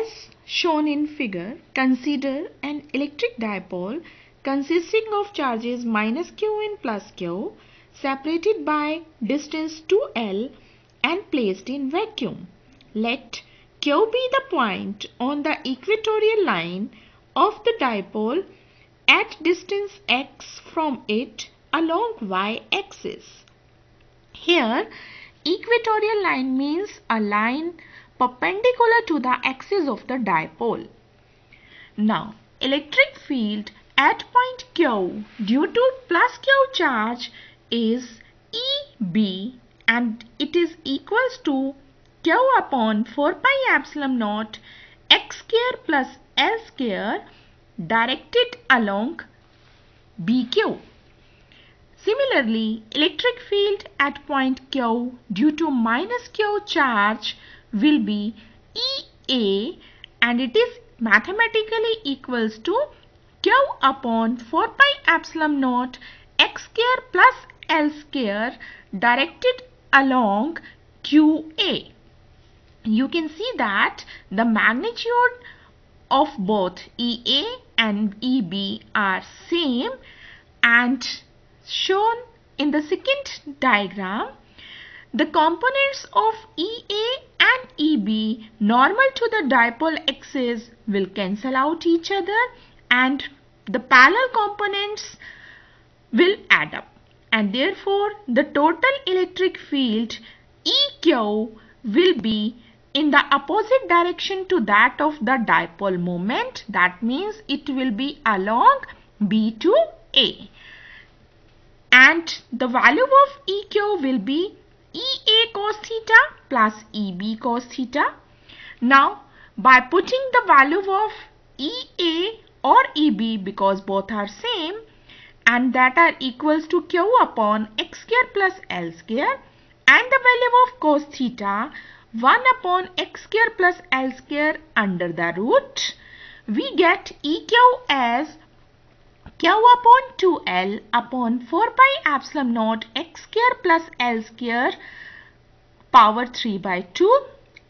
As shown in figure, consider an electric dipole consisting of charges minus q and plus q separated by distance 2l and placed in vacuum. Let q be the point on the equatorial line of the dipole at distance x from it along y-axis. Here, equatorial line means a line perpendicular to the axis of the dipole. Now, electric field at point Q due to plus Q charge is EB and it is equals to Q upon 4 pi epsilon naught x square plus L square directed along BQ. Similarly, electric field at point Q due to minus Q charge will be EA and it is mathematically equals to Q upon 4 pi epsilon naught x square plus L square directed along QA. You can see that the magnitude of both EA and EB are same and shown in the second diagram the components of EA normal to the dipole axis will cancel out each other and the parallel components will add up and therefore the total electric field EQ will be in the opposite direction to that of the dipole moment that means it will be along B to A and the value of EQ will be EA cos theta plus EB cos theta. Now by putting the value of EA or EB because both are same and that are equals to Q upon x square plus L square and the value of cos theta 1 upon x square plus L square under the root we get EQ as q upon 2l upon 4 pi epsilon naught x square plus l square power 3 by 2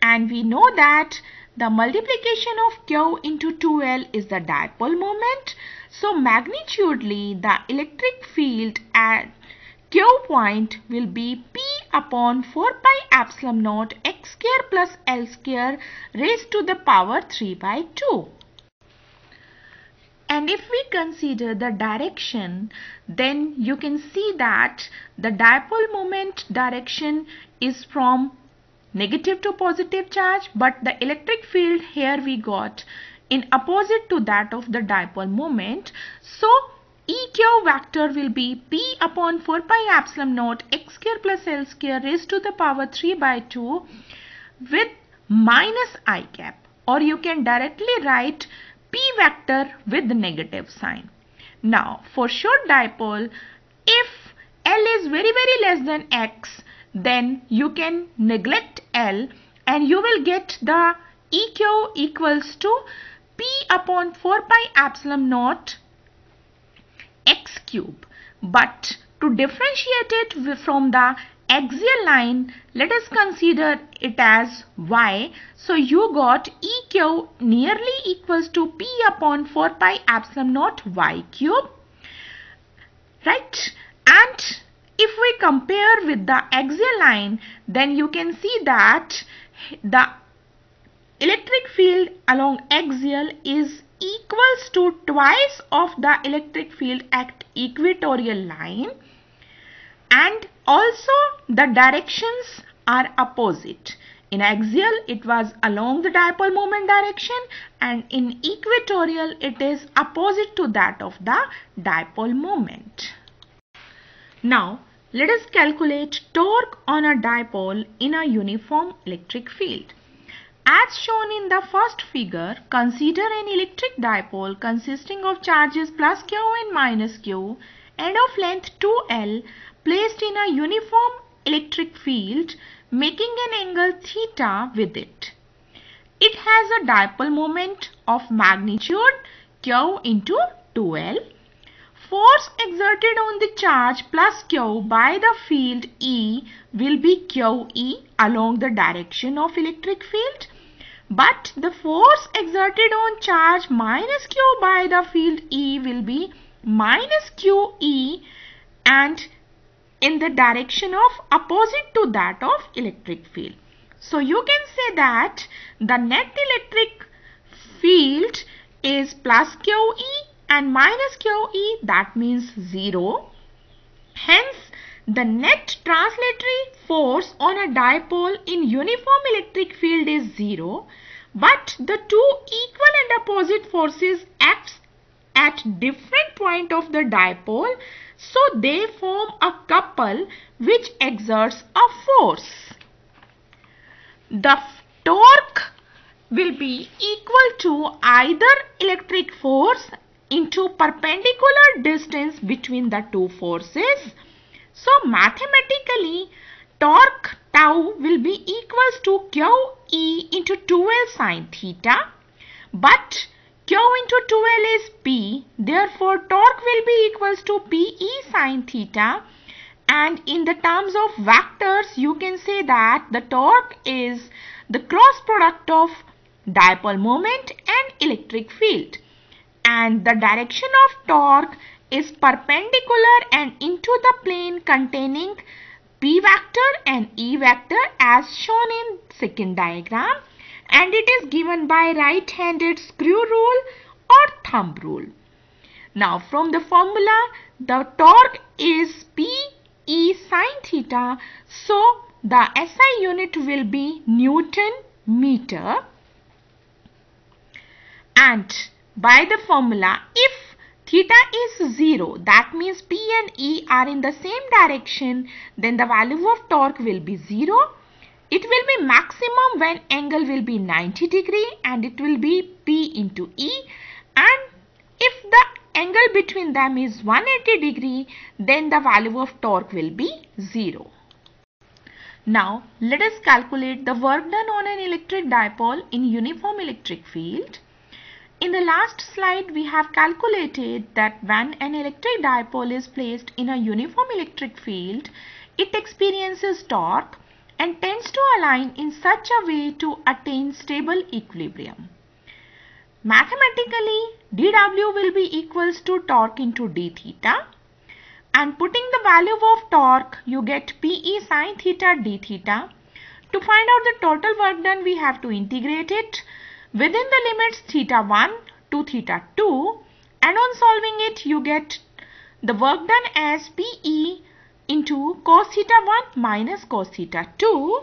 and we know that the multiplication of q into 2l is the dipole moment. So magnitudely the electric field at q point will be p upon 4 pi epsilon naught x square plus l square raised to the power 3 by 2. And if we consider the direction, then you can see that the dipole moment direction is from negative to positive charge, but the electric field here we got in opposite to that of the dipole moment. So, EQ vector will be P upon 4 pi epsilon naught x square plus L square raised to the power 3 by 2 with minus i cap or you can directly write p vector with the negative sign. Now for short dipole if L is very very less than x then you can neglect L and you will get the EQ equals to P upon 4 pi epsilon naught x cube. But to differentiate it from the axial line, let us consider it as y. So you got EQ nearly equals to P upon 4 pi epsilon naught y cube. Right? And if we compare with the axial line, then you can see that the electric field along axial is equals to twice of the electric field at equatorial line and also the directions are opposite. In axial it was along the dipole moment direction and in equatorial it is opposite to that of the dipole moment. Now let us calculate torque on a dipole in a uniform electric field. As shown in the first figure, consider an electric dipole consisting of charges plus q and minus q and of length 2l placed in a uniform electric field making an angle theta with it. It has a dipole moment of magnitude q into 2l. Force exerted on the charge plus q by the field E will be QE along the direction of electric field. but the force exerted on charge minus q by the field E will be minus QE and in the direction of opposite to that of electric field. So you can say that the net electric field is plus QE and minus QE that means 0. Hence the net translatory force on a dipole in uniform electric field is 0 but the two equal and opposite forces acts at different point of the dipole so they form a couple which exerts a force. The torque will be equal to either electric force into perpendicular distance between the two forces. So mathematically torque tau will be equals to QE into 2L sine theta but Q into 2L is P. Therefore, torque will be equals to PE sine theta. And in the terms of vectors, you can say that the torque is the cross product of dipole moment and electric field. And the direction of torque is perpendicular and into the plane containing P vector and E vector as shown in second diagram. And it is given by right-handed screw rule or thumb rule. Now from the formula the torque is P E sine theta. So the SI unit will be Newton meter. And by the formula if theta is 0 that means P and E are in the same direction then the value of torque will be 0 it will be maximum when angle will be 90 degree and it will be P into E and if the angle between them is 180 degree then the value of torque will be 0. Now let us calculate the work done on an electric dipole in uniform electric field. In the last slide we have calculated that when an electric dipole is placed in a uniform electric field it experiences torque and tends to align in such a way to attain stable equilibrium. Mathematically, dW will be equals to torque into d theta and putting the value of torque you get PE sine theta d theta. To find out the total work done we have to integrate it within the limits theta 1 to theta 2 and on solving it you get the work done as PE into cos theta 1 minus cos theta 2.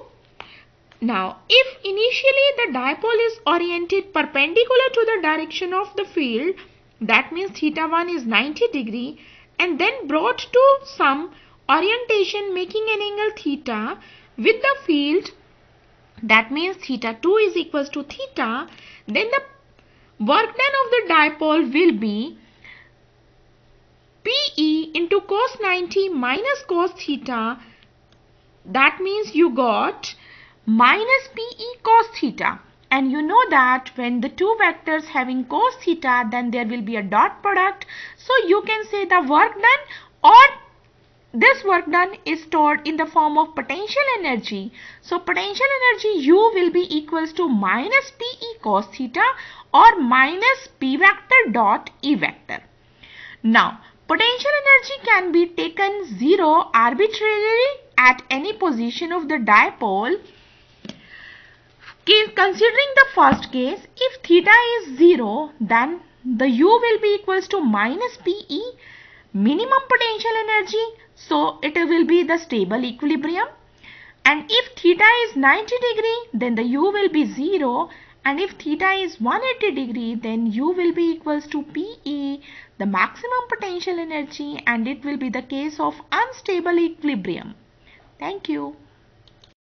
Now, if initially the dipole is oriented perpendicular to the direction of the field, that means theta 1 is 90 degree and then brought to some orientation making an angle theta with the field, that means theta 2 is equals to theta, then the work done of the dipole will be PE into cos 90 minus cos theta. That means you got minus PE cos theta. And you know that when the two vectors having cos theta, then there will be a dot product. So you can say the work done or this work done is stored in the form of potential energy. So potential energy U will be equals to minus PE cos theta or minus P vector dot E vector. Now Potential energy can be taken zero arbitrarily at any position of the dipole. Considering the first case, if theta is 0, then the u will be equals to minus PE, minimum potential energy, so it will be the stable equilibrium. And if theta is 90 degree, then the u will be 0 and if theta is 180 degree then u will be equals to PE the maximum potential energy and it will be the case of unstable equilibrium. Thank you.